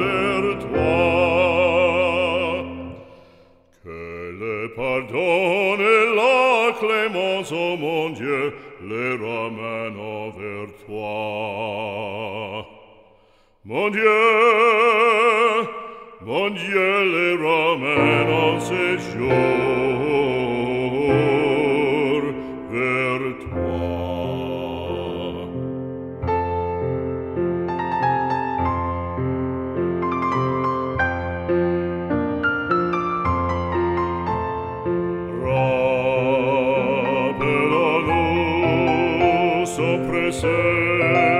vers toi. Que la clémence, mon Dieu, les ramènent. Mon Dieu, mon Dieu, les ramène en ces. presens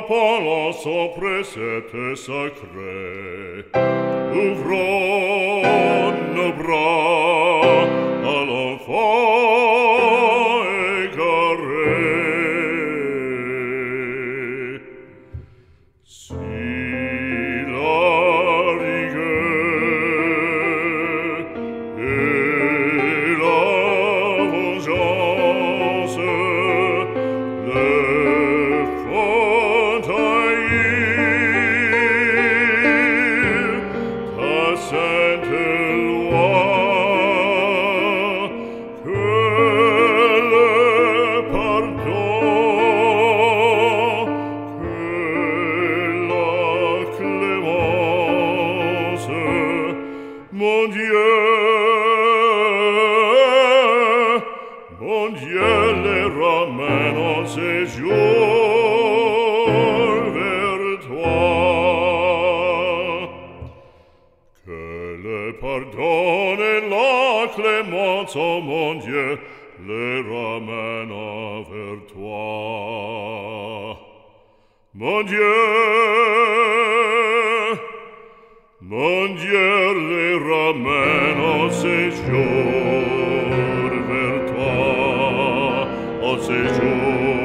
sopra oppressete sacre, ouvro Mon Dieu, mon Dieu, les ramène en séjour vers toi. Que le pardon et la clémence, oh mon Dieu, les ramène vers toi. Mon Dieu, mon Dieu, ramena se